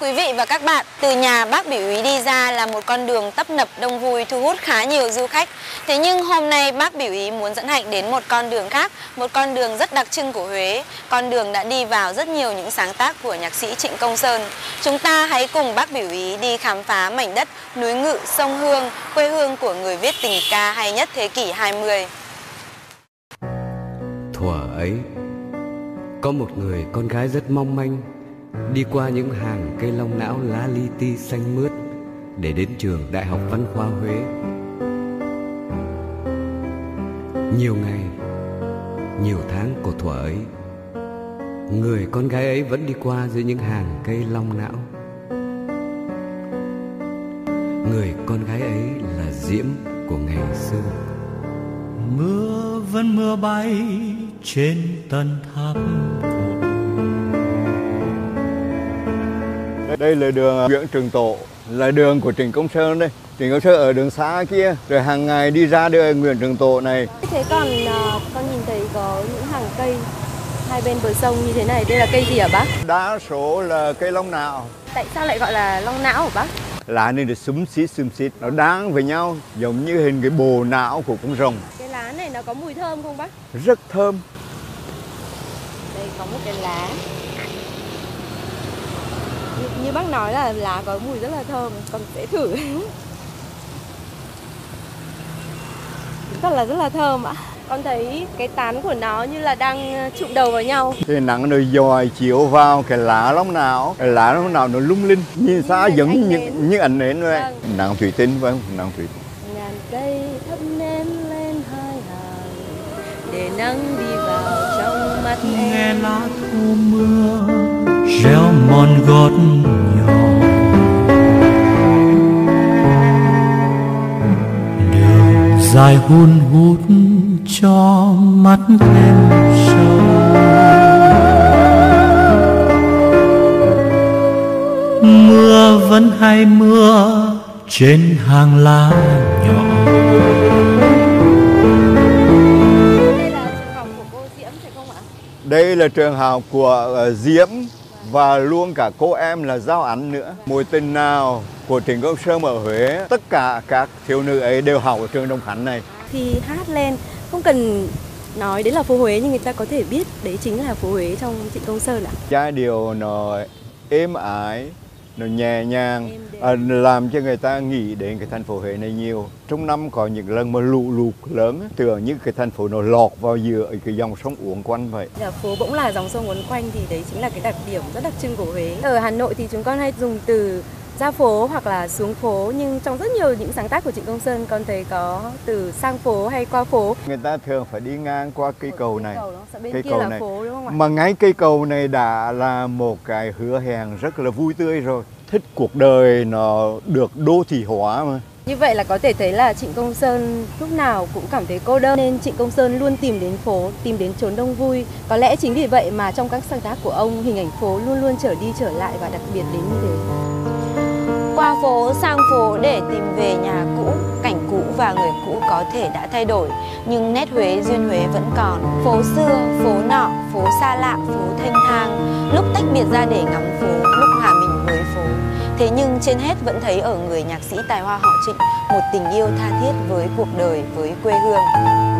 quý vị và các bạn, từ nhà bác biểu úy đi ra là một con đường tấp nập đông vui thu hút khá nhiều du khách. Thế nhưng hôm nay bác biểu úy muốn dẫn Hạnh đến một con đường khác, một con đường rất đặc trưng của Huế. Con đường đã đi vào rất nhiều những sáng tác của nhạc sĩ Trịnh Công Sơn. Chúng ta hãy cùng bác biểu úy đi khám phá mảnh đất núi Ngự, sông Hương, quê hương của người viết tình ca hay nhất thế kỷ 20. Thuở ấy, có một người con gái rất mong manh đi qua những hàng cây long não lá li ti xanh mướt để đến trường Đại học Văn khoa Huế. Nhiều ngày, nhiều tháng của thuở ấy, người con gái ấy vẫn đi qua giữa những hàng cây long não. Người con gái ấy là Diễm của ngày xưa. Mưa vẫn mưa bay trên tầng tháp Đây là đường Nguyễn Trường Tổ, là đường của Trịnh Công Sơn đây. Trịnh Công Sơn ở đường xa kia, rồi hàng ngày đi ra đường Nguyễn Trường Tổ này. Thế còn uh, con nhìn thấy có những hàng cây hai bên bờ sông như thế này, đây là cây gì hả bác? Đa số là cây long não. Tại sao lại gọi là long não hả bác? Lá này được xúm xít xúm xít, nó đáng với nhau, giống như hình cái bồ não của con rồng. Cái lá này nó có mùi thơm không bác? Rất thơm. Đây có một cái lá như, như bác nói là lá có mùi rất là thơm con sẽ thử. Rất là rất là thơm ạ. Con thấy cái tán của nó như là đang trụm đầu vào nhau. Thì nắng nó dòi chiếu vào cái lá long não cái lá long não nó lung linh. Nhìn xa như những như ảnh nến vậy vâng. nắng thủy tinh vâng nắng thủy tinh. Ngàn cây thắp nến lên hai hàng. Để nắng đi nghe lá thu mưa, reo mòn gót nhỏ. Đường dài hun hút cho mắt em sâu. Mưa vẫn hay mưa trên hàng lá nhỏ. Đây là trường học của uh, Diễm và luôn cả cô em là Giao Ánh nữa. Mối tình nào của Trịnh Công Sơn ở Huế, tất cả các thiếu nữ ấy đều học ở trường Đông Khánh này. Khi hát lên, không cần nói đấy là phố Huế nhưng người ta có thể biết đấy chính là phố Huế trong Trịnh Công Sơn ạ. À? Giai điệu nó êm ái, nó nhẹ nhàng à, làm cho người ta nghĩ đến cái thành phố Huế này nhiều. Trong năm có những lần mà lũ lụt lớn, tưởng như cái thành phố nó lọt vào giữa cái dòng sông uốn quanh vậy. Là phố bỗng là dòng sông uốn quanh thì đấy chính là cái đặc điểm rất đặc trưng của Huế. Ở Hà Nội thì chúng con hay dùng từ ra phố hoặc là xuống phố nhưng trong rất nhiều những sáng tác của Trịnh Công Sơn con thấy có từ sang phố hay qua phố. Người ta thường phải đi ngang qua cây cầu này. Cây cầu này. Không ạ? Mà ngay cây cầu này đã là một cái hứa hẹn rất là vui tươi rồi. Thích cuộc đời nó được đô thị hóa mà. Như vậy là có thể thấy là Trịnh Công Sơn lúc nào cũng cảm thấy cô đơn nên Trịnh Công Sơn luôn tìm đến phố, tìm đến chốn đông vui. Có lẽ chính vì vậy mà trong các sáng tác của ông hình ảnh phố luôn luôn trở đi trở lại và đặc biệt đến như thế qua phố sang phố để tìm về nhà cũ cũ và người cũ có thể đã thay đổi, nhưng nét huế duyên huế vẫn còn. Phố xưa, phố nọ, phố xa lạ, phố thanh thang, lúc tách biệt ra để ngắm phố, lúc hòa mình với phố. Thế nhưng trên hết vẫn thấy ở người nhạc sĩ tài hoa họ trịnh một tình yêu tha thiết với cuộc đời, với quê hương.